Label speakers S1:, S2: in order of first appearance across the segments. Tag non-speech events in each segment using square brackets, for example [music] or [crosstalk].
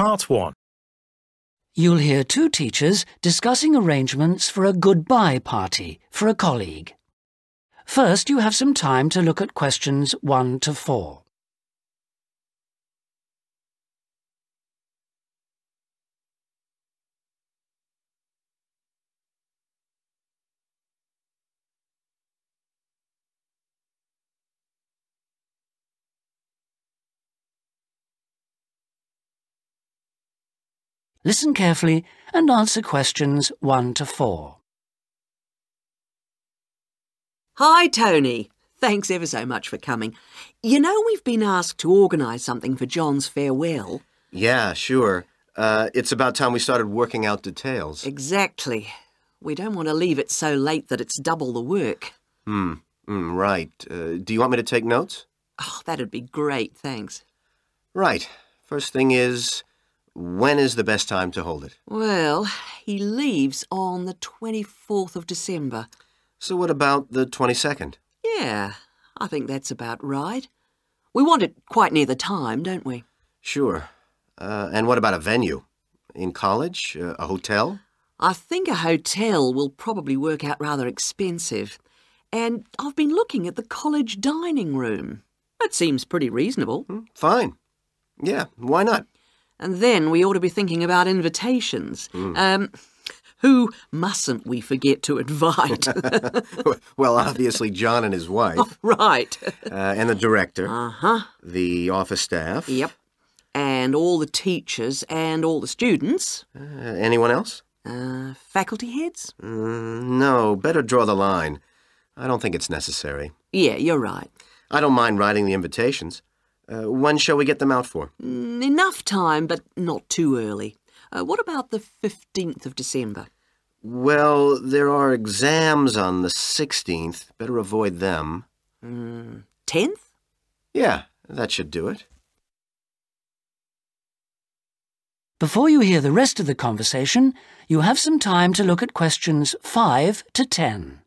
S1: Part 1.
S2: You'll hear two teachers discussing arrangements for a goodbye party for a colleague. First, you have some time to look at questions 1 to 4. Listen carefully and answer questions 1 to 4.
S3: Hi, Tony. Thanks ever so much for coming. You know, we've been asked to organise something for John's farewell.
S4: Yeah, sure. Uh, it's about time we started working out details.
S3: Exactly. We don't want to leave it so late that it's double the work.
S4: Hmm, mm, right. Uh, do you want me to take notes?
S3: Oh, that'd be great, thanks.
S4: Right. First thing is, when is the best time to hold it?
S3: Well, he leaves on the 24th of December.
S4: So what about the 22nd?
S3: Yeah, I think that's about right. We want it quite near the time, don't we?
S4: Sure. Uh, and what about a venue? In college? Uh, a hotel?
S3: I think a hotel will probably work out rather expensive. And I've been looking at the college dining room. That seems pretty reasonable.
S4: Hmm, fine. Yeah, why not?
S3: And then we ought to be thinking about invitations. Um, who mustn't we forget to invite? [laughs]
S4: well, obviously, John and his wife, [laughs]
S3: right. [laughs]
S4: uh, and the director,
S3: Uh huh.
S4: the office staff.
S3: Yep. And all the teachers and all the students.
S4: Uh, anyone else?
S3: Uh, faculty heads?
S4: Mm, no, better draw the line. I don't think it's necessary.
S3: Yeah, you're right.
S4: I don't mind writing the invitations. Uh, when shall we get them out for?
S3: Mm, enough time, but not too early. Uh, what about the 15th of December?
S4: Well, there are exams on the 16th. Better avoid them.
S3: Mm, 10th?
S4: Yeah, that should do it.
S2: Before you hear the rest of the conversation, you have some time to look at questions 5 to 10.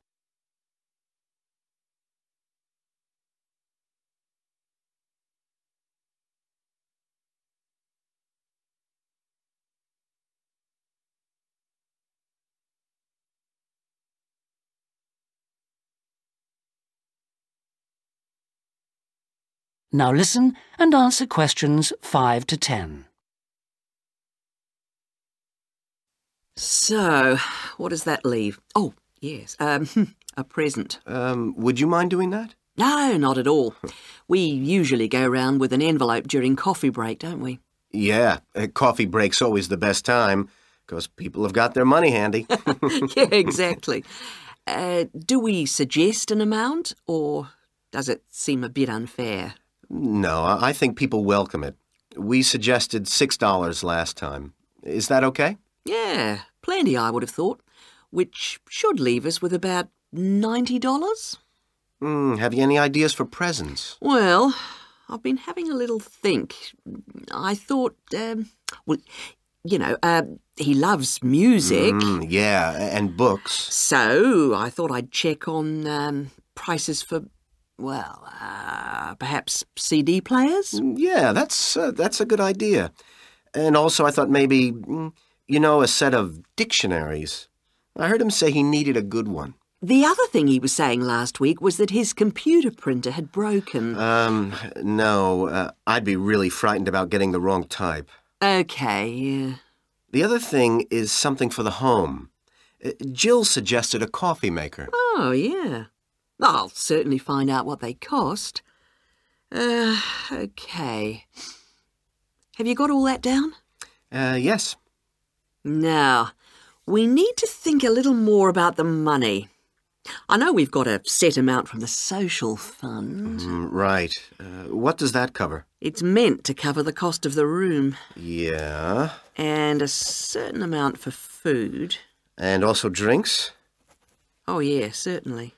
S2: Now listen and answer questions 5 to 10.
S3: So, what does that leave? Oh, yes, um, [laughs] a present.
S4: Um, would you mind doing that?
S3: No, not at all. We usually go round with an envelope during coffee break, don't we?
S4: Yeah, uh, coffee break's always the best time, because people have got their money handy. [laughs] [laughs]
S3: yeah, exactly. Uh, do we suggest an amount, or does it seem a bit unfair?
S4: No, I think people welcome it. We suggested $6 last time. Is that okay?
S3: Yeah, plenty, I would have thought. Which should leave us with about $90?
S4: Mm, have you any ideas for presents?
S3: Well, I've been having a little think. I thought, um, well, you know, uh, he loves music.
S4: Mm, yeah, and books.
S3: So I thought I'd check on um, prices for, well, uh, perhaps CD players?
S4: Mm, Yeah, that's uh, that's a good idea. And also, I thought maybe, mm, you know, a set of dictionaries. I heard him say he needed a good one.
S3: The other thing he was saying last week was that his computer printer had broken.
S4: Um, no, uh, I'd be really frightened about getting the wrong type.
S3: okay.
S4: The other thing is something for the home. Uh, Jill suggested a coffee maker.
S3: Oh, yeah. I'll certainly find out what they cost. Uh, okay. Have you got all that down?
S4: Uh, yes.
S3: Now, we need to think a little more about the money. I know we've got a set amount from the social fund.
S4: Mm, right. Uh, what does that cover?
S3: It's meant to cover the cost of the room
S4: Yeah.
S3: and a certain amount for food.
S4: And also drinks?
S3: Oh, yeah, certainly.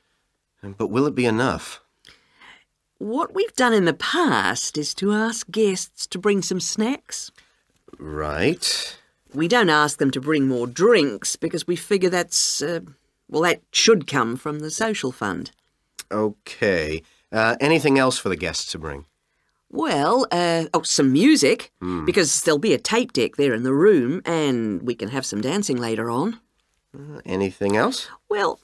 S4: But will it be enough?
S3: What we've done in the past is to ask guests to bring some snacks.
S4: Right.
S3: We don't ask them to bring more drinks because we figure that's, uh, well, that should come from the social fund.
S4: Okay. Uh, anything else for the guests to bring?
S5: Well, uh, oh, some music, because there'll be a tape deck there in the room, and we can have some dancing later on.
S4: Uh, anything else?
S5: Well,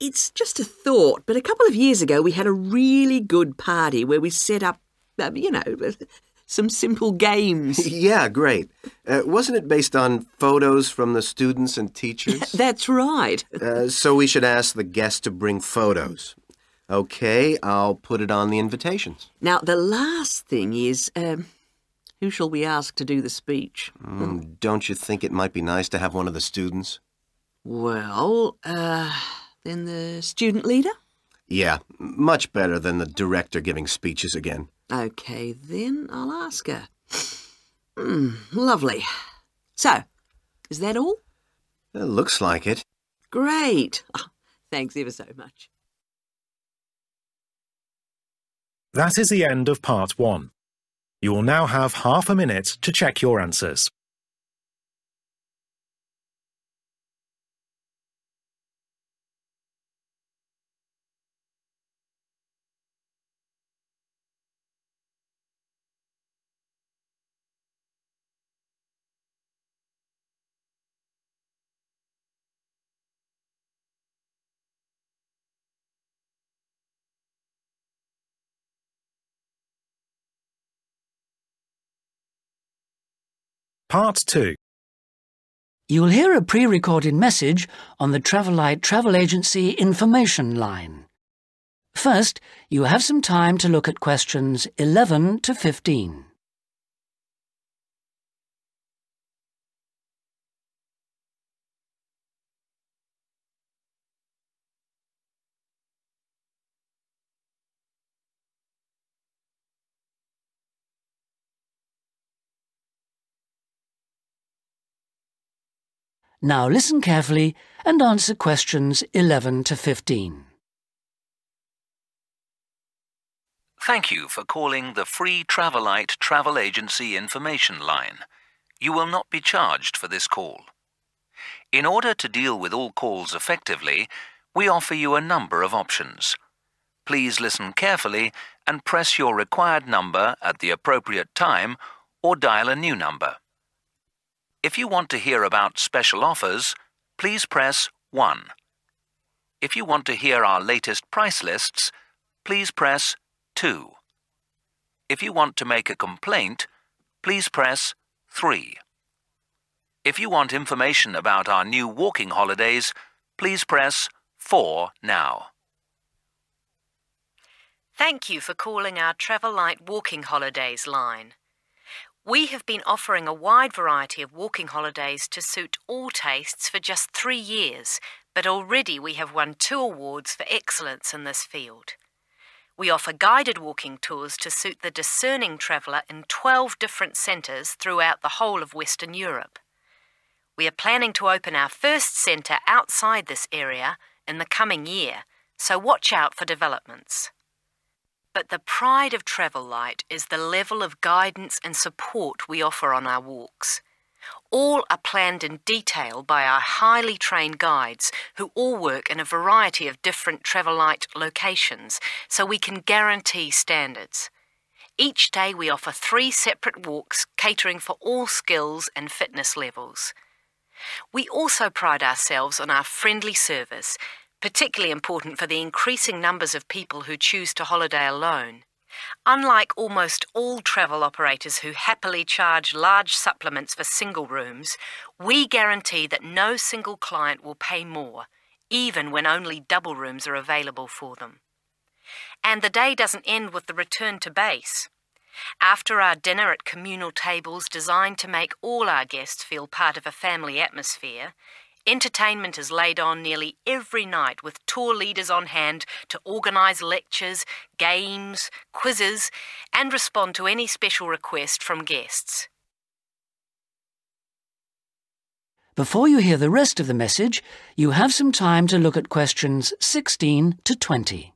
S5: it's just a thought, but a couple of years ago we had a really good party where we set up, uh, you know, [laughs] some simple games. [laughs]
S4: yeah, great. Uh, wasn't it based on photos from the students and teachers? [laughs]
S5: That's right.
S4: uh, so we should ask the guests to bring photos. Okay, I'll put it on the invitations.
S5: Now, the last thing is um, who shall we ask to do the speech?
S4: Mm, don't you think it might be nice to have one of the students?
S5: Well, uh, then the student leader?
S4: Yeah, much better than the director giving speeches again.
S5: Okay, then I'll ask her. Hmm, lovely. So, is that all?
S4: It looks like it.
S5: Great. Oh, thanks ever so much.
S1: That is the end of part one. You will now have half a minute to check your answers. Part 2.
S2: You'll hear a pre-recorded message on the Travelite Travel Agency information line. First, you have some time to look at questions 11 to 15. Now listen carefully and answer questions 11 to 15.
S6: Thank you for calling the free Travelite Travel Agency information line. You will not be charged for this call. In order to deal with all calls effectively, we offer you a number of options. Please listen carefully and press your required number at the appropriate time or dial a new number. If you want to hear about special offers, please press 1. If you want to hear our latest price lists, please press 2. If you want to make a complaint, please press 3. If you want information about our new walking holidays, please press 4 now.
S3: Thank you for calling our Travelite Walking Holidays line. We have been offering a wide variety of walking holidays to suit all tastes for just three years, but already we have won two awards for excellence in this field. We offer guided walking tours to suit the discerning traveller in 12 different centres throughout the whole of Western Europe. We are planning to open our first centre outside this area in the coming year, so watch out for developments. But the pride of Travelite is the level of guidance and support we offer on our walks. All are planned in detail by our highly trained guides who all work in a variety of different Travelite locations so we can guarantee standards. Each day we offer three separate walks catering for all skills and fitness levels. We also pride ourselves on our friendly service particularly important for the increasing numbers of people who choose to holiday alone. Unlike almost all travel operators who happily charge large supplements for single rooms, we guarantee that no single client will pay more, even when only double rooms are available for them. And the day doesn't end with the return to base. After our dinner at communal tables designed to make all our guests feel part of a family atmosphere, Entertainment is laid on nearly every night with tour leaders on hand to organise lectures, games, quizzes, and respond to any special request from guests.
S2: Before you hear the rest of the message, you have some time to look at questions 16 to 20.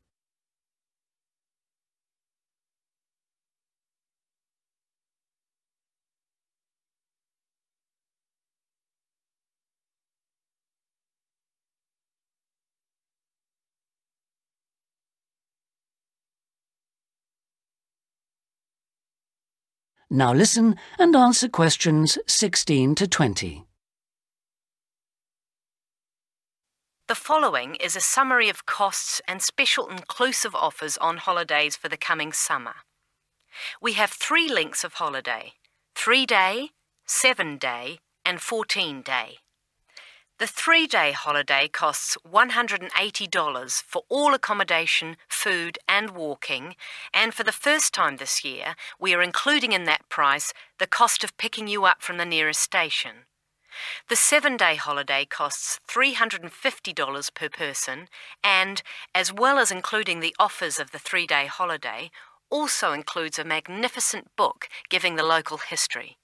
S2: Now listen and answer questions 16 to 20.
S3: The following is a summary of costs and special inclusive offers on holidays for the coming summer. We have three lengths of holiday three day, seven day, and 14 day. The three day holiday costs $180 for all accommodation, food, and walking, and for the first time this year, we are including in that price the cost of picking you up from the nearest station. The seven day holiday costs $350 per person and, as well as including the offers of the three day holiday, also includes a magnificent book giving the local history.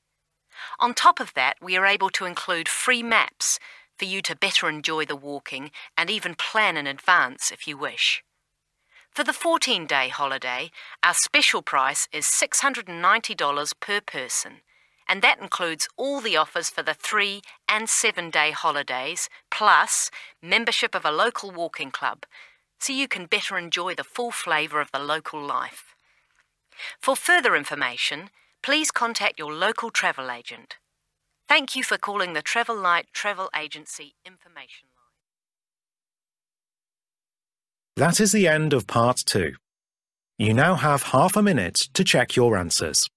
S3: On top of that, we are able to include free maps for you to better enjoy the walking and even plan in advance if you wish. For the 14 day holiday, our special price is $690 per person and that includes all the offers for the three and seven day holidays, plus membership of a local walking club, so you can better enjoy the full flavour of the local life. For further information, please contact your local travel agent. Thank you for calling the Travelite Travel Agency Information Line.
S1: That is the end of part two. You now have half a minute to check your answers.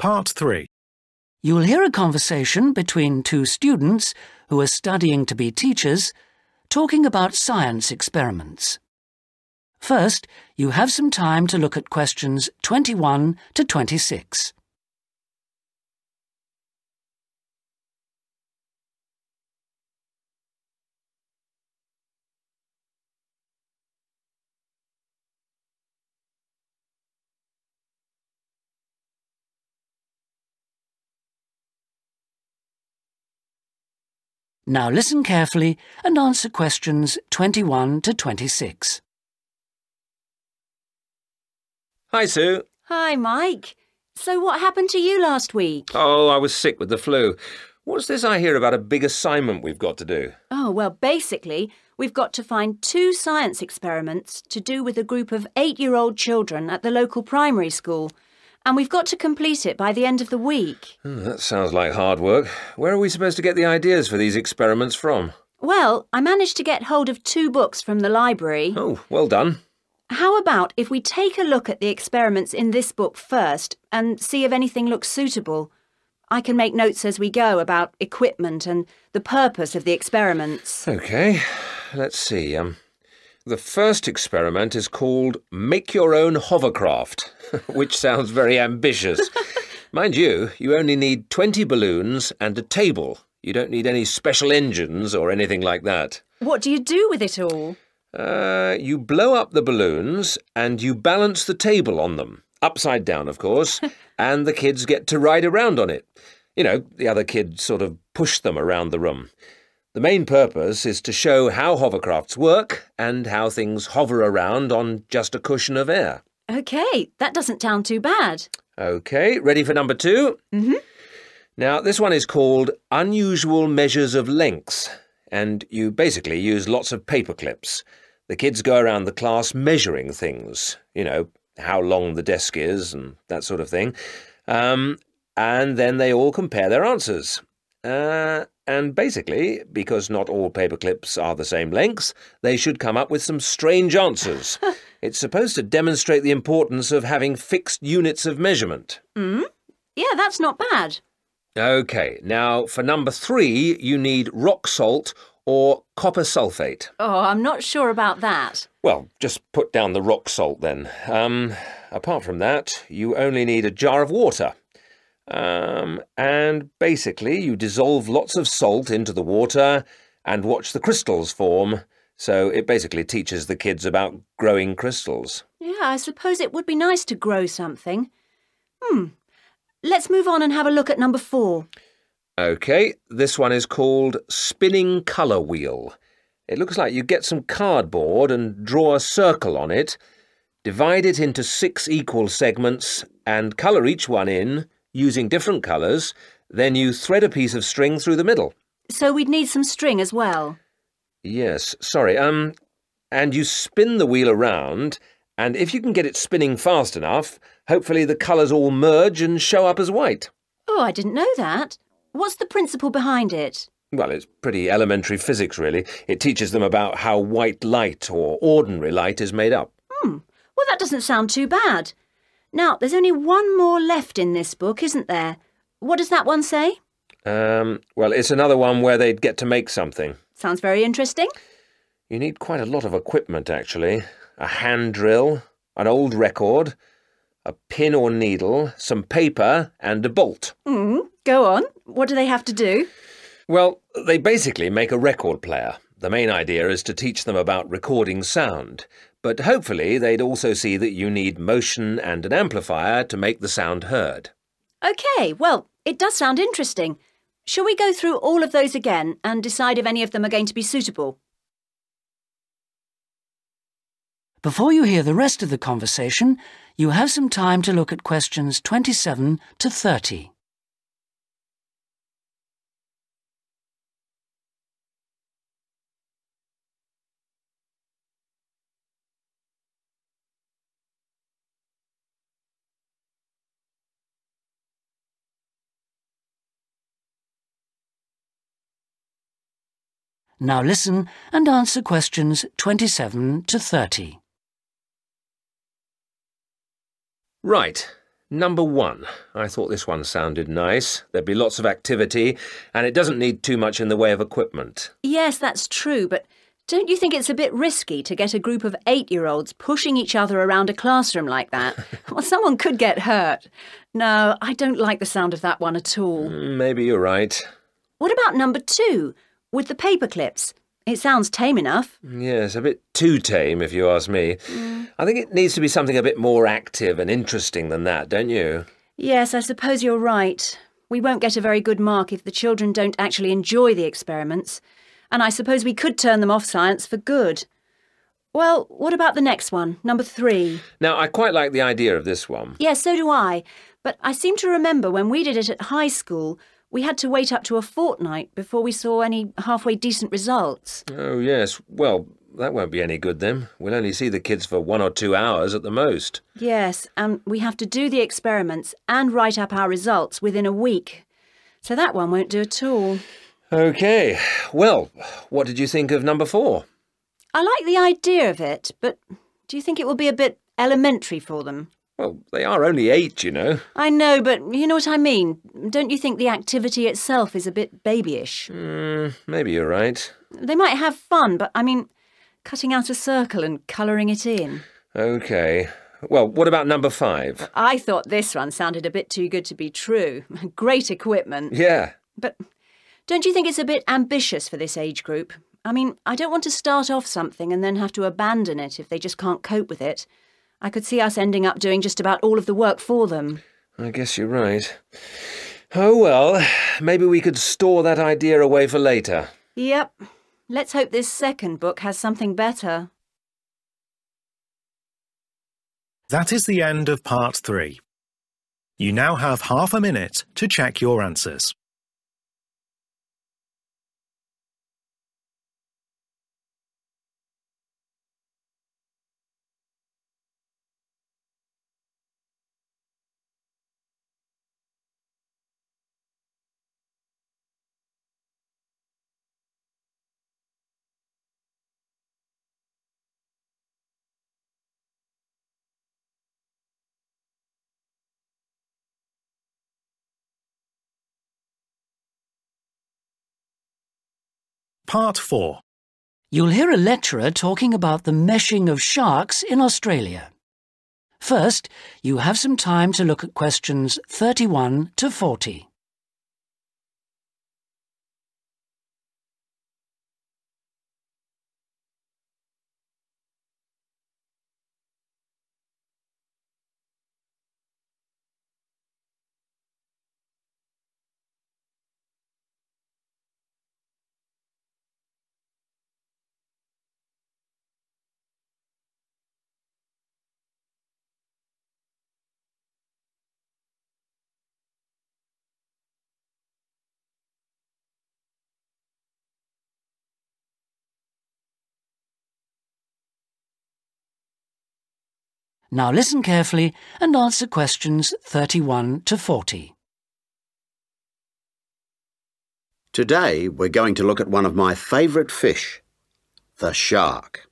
S1: Part 3.
S2: You will hear a conversation between two students who are studying to be teachers talking about science experiments. First, you have some time to look at questions 21 to 26. Now listen carefully and answer questions 21 to 26.
S7: Hi, Sue.
S8: Hi, Mike. So, what happened to you last week?
S7: Oh, I was sick with the flu. What's this I hear about a big assignment we've got to do?
S8: Oh, well, basically, we've got to find two science experiments to do with a group of eight year old children at the local primary school and we've got to complete it by the end of the week.
S7: Hmm, that sounds like hard work. Where are we supposed to get the ideas for these experiments from?
S8: Well, I managed to get hold of two books from the library.
S7: Oh, well done.
S8: How about if we take a look at the experiments in this book first and see if anything looks suitable? I can make notes as we go about equipment and the purpose of the experiments.
S7: OK. Let's see. Um, the first experiment is called Make Your Own Hovercraft, [laughs] which sounds very ambitious. [laughs] Mind you, you only need 20 balloons and a table. You don't need any special engines or anything like that.
S8: What do you do with it all?
S7: Uh, you blow up the balloons and you balance the table on them, upside down, of course, [laughs] and the kids get to ride around on it. You know, the other kids sort of push them around the room. The main purpose is to show how hovercrafts work and how things hover around on just a cushion of air.
S8: OK, that doesn't sound too bad.
S7: OK, ready for number 2
S8: Mm-hmm.
S7: Now, this one is called Unusual Measures of Lengths, and you basically use lots of paper clips. The kids go around the class measuring things, you know, how long the desk is and that sort of thing. Um, and then they all compare their answers. Uh, and basically, because not all paper clips are the same lengths, they should come up with some strange answers. [laughs] it's supposed to demonstrate the importance of having fixed units of measurement.
S8: Mm? Yeah, that's not bad.
S7: OK, now for number three, you need rock salt or copper sulfate.
S8: Oh, I'm not sure about that.
S7: Well, just put down the rock salt then. Um, apart from that, you only need a jar of water. Um, and basically, you dissolve lots of salt into the water and watch the crystals form. So it basically teaches the kids about growing crystals.
S8: Yeah, I suppose it would be nice to grow something. Hmm. let's move on and have a look at number four.
S7: OK, this one is called Spinning Colour Wheel. It looks like you get some cardboard and draw a circle on it, divide it into six equal segments, and colour each one in using different colours. Then you thread a piece of string through the middle.
S8: So we'd need some string as well.
S7: Yes, sorry. Um, and you spin the wheel around, and if you can get it spinning fast enough, hopefully the colours all merge and show up as white.
S8: Oh, I didn't know that. What's the principle behind it?
S7: Well, it's pretty elementary physics, really. It teaches them about how white light or ordinary light is made up.
S8: Hmm. Well, that doesn't sound too bad. Now, there's only one more left in this book, isn't there? What does that one say?
S7: Um, well, it's another one where they'd get to make something.
S8: Sounds very interesting.
S7: You need quite a lot of equipment, actually. A hand drill, an old record, a pin or needle, some paper, and a bolt.
S8: Mm, go on. What do they have to do?
S7: Well, they basically make a record player. The main idea is to teach them about recording sound, but hopefully they'd also see that you need motion and an amplifier to make the sound heard.
S8: OK, well, it does sound interesting. Shall we go through all of those again and decide if any of them are going to be suitable?
S2: Before you hear the rest of the conversation, you have some time to look at questions 27 to 30. Now listen and answer questions 27 to 30.
S7: Right. Number one. I thought this one sounded nice. There'd be lots of activity, and it doesn't need too much in the way of equipment.
S8: Yes, that's true, but don't you think it's a bit risky to get a group of eight year olds pushing each other around a classroom like that? [laughs] well, someone could get hurt. No, I don't like the sound of that one at all.
S7: Mm, maybe you're right.
S8: What about number two, with the paper clips? It sounds tame enough.
S7: Yes, a bit too tame, if you ask me.
S8: Mm.
S7: I think it needs to be something a bit more active and interesting than that, don't you?
S8: Yes, I suppose you're right. We won't get a very good mark if the children don't actually enjoy the experiments. And I suppose we could turn them off science for good. Well, what about the next one, number three?
S7: Now, I quite like the idea of this one.
S8: Yes, so do I. But I seem to remember when we did it at high school, we had to wait up to a fortnight before we saw any halfway decent results.
S7: Oh, yes. Well, that won't be any good then. We'll only see the kids for one or two hours at the most.
S8: Yes, and we have to do the experiments and write up our results within a week. So that one won't do at all.
S7: OK. Well, what did you think of number four?
S8: I like the idea of it, but do you think it will be a bit elementary for them?
S7: Well, they are only eight, you know.
S8: I know, but you know what I mean. Don't you think the activity itself is a bit babyish?
S7: Mm, maybe you're right.
S8: They might have fun, but I mean, cutting out a circle and colouring it in.
S7: OK. Well, what about number five?
S8: I thought this one sounded a bit too good to be true. [laughs] Great equipment.
S7: Yeah.
S8: But don't you think it's a bit ambitious for this age group? I mean, I don't want to start off something and then have to abandon it if they just can't cope with it. I could see us ending up doing just about all of the work for them.
S7: I guess you're right. Oh well, maybe we could store that idea away for later.
S8: Yep. Let's hope this second book has something better.
S1: That is the end of part three. You now have half a minute to check your answers. Part 4.
S2: You'll hear a lecturer talking about the meshing of sharks in Australia. First, you have some time to look at questions 31 to 40. Now listen carefully and answer questions 31 to 40.
S9: Today we're going to look at one of my favourite fish, the shark.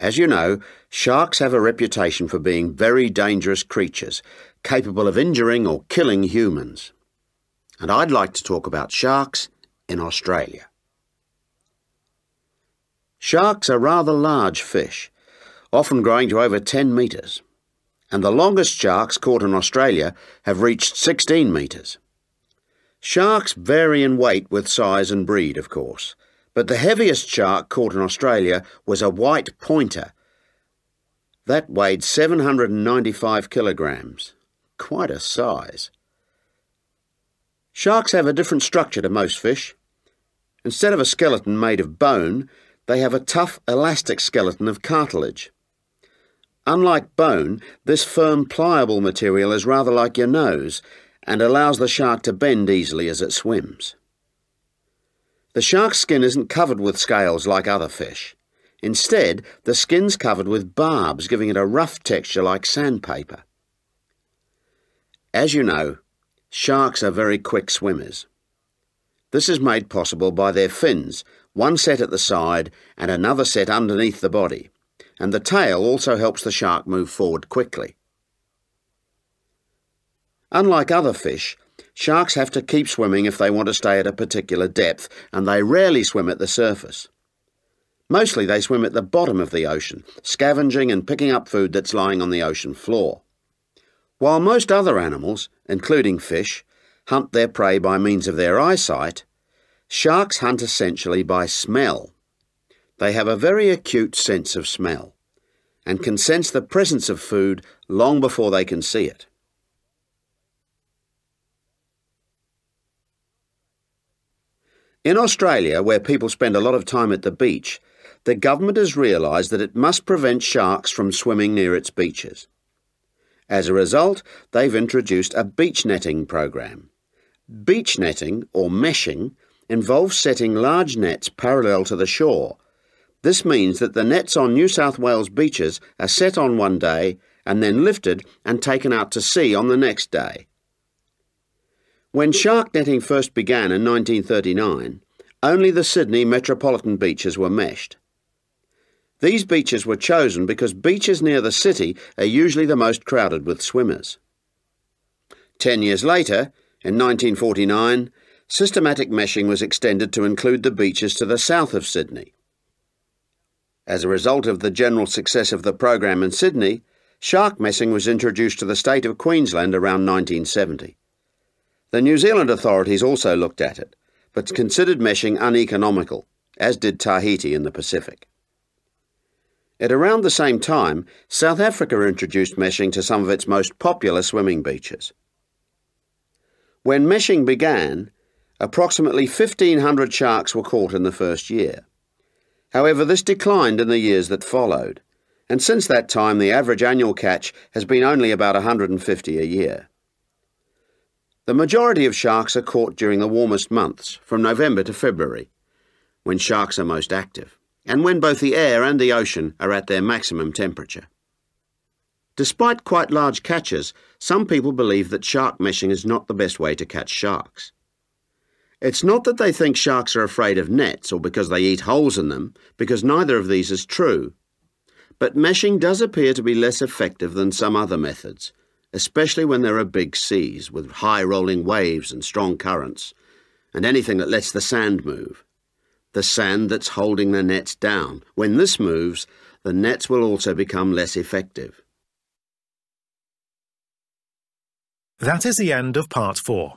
S9: As you know, sharks have a reputation for being very dangerous creatures, capable of injuring or killing humans. And I'd like to talk about sharks in Australia. Sharks are rather large fish, often growing to over 10 metres, and the longest sharks caught in Australia have reached 16 metres. Sharks vary in weight with size and breed, of course, but the heaviest shark caught in Australia was a white pointer. That weighed 795 kilograms. Quite a size. Sharks have a different structure to most fish. Instead of a skeleton made of bone, they have a tough, elastic skeleton of cartilage. Unlike bone, this firm, pliable material is rather like your nose and allows the shark to bend easily as it swims. The shark's skin isn't covered with scales like other fish. Instead, the skin's covered with barbs, giving it a rough texture like sandpaper. As you know, sharks are very quick swimmers. This is made possible by their fins, one set at the side and another set underneath the body, and the tail also helps the shark move forward quickly. Unlike other fish, Sharks have to keep swimming if they want to stay at a particular depth, and they rarely swim at the surface. Mostly they swim at the bottom of the ocean, scavenging and picking up food that's lying on the ocean floor. While most other animals, including fish, hunt their prey by means of their eyesight, sharks hunt essentially by smell. They have a very acute sense of smell and can sense the presence of food long before they can see it. In Australia, where people spend a lot of time at the beach, the government has realised that it must prevent sharks from swimming near its beaches. As a result, they've introduced a beach netting program. Beach netting, or meshing, involves setting large nets parallel to the shore. This means that the nets on New South Wales beaches are set on one day and then lifted and taken out to sea on the next day. When shark netting first began in 1939, only the Sydney metropolitan beaches were meshed. These beaches were chosen because beaches near the city are usually the most crowded with swimmers. Ten years later, in 1949, systematic meshing was extended to include the beaches to the south of Sydney. As a result of the general success of the program in Sydney, shark meshing was introduced to the state of Queensland around 1970. The New Zealand authorities also looked at it, but considered meshing uneconomical, as did Tahiti in the Pacific. At around the same time, South Africa introduced meshing to some of its most popular swimming beaches. When meshing began, approximately 1,500 sharks were caught in the first year. However, this declined in the years that followed, and since that time the average annual catch has been only about 150 a year. The majority of sharks are caught during the warmest months, from November to February, when sharks are most active, and when both the air and the ocean are at their maximum temperature. Despite quite large catches, some people believe that shark meshing is not the best way to catch sharks. It's not that they think sharks are afraid of nets or because they eat holes in them, because neither of these is true. But meshing does appear to be less effective than some other methods, especially when there are big seas with high rolling waves and strong currents, and anything that lets the sand move. The sand that's holding the nets down. When this moves, the nets will also become less effective.
S1: That is the end of part four.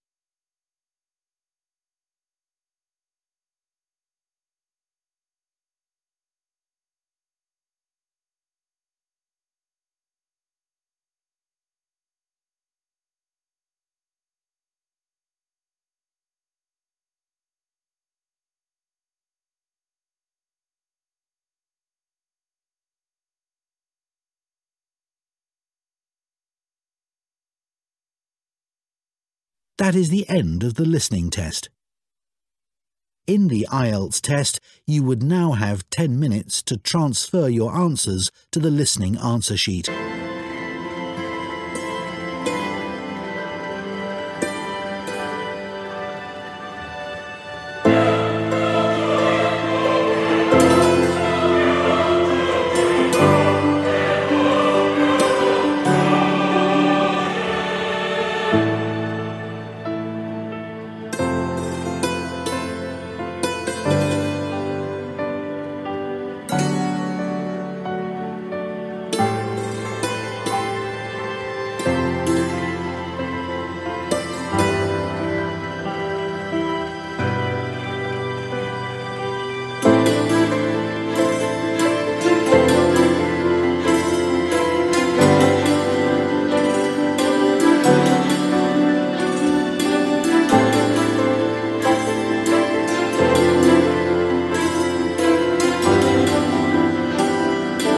S10: That is the end of the listening test. In the IELTS test, you would now have 10 minutes to transfer your answers to the listening answer sheet.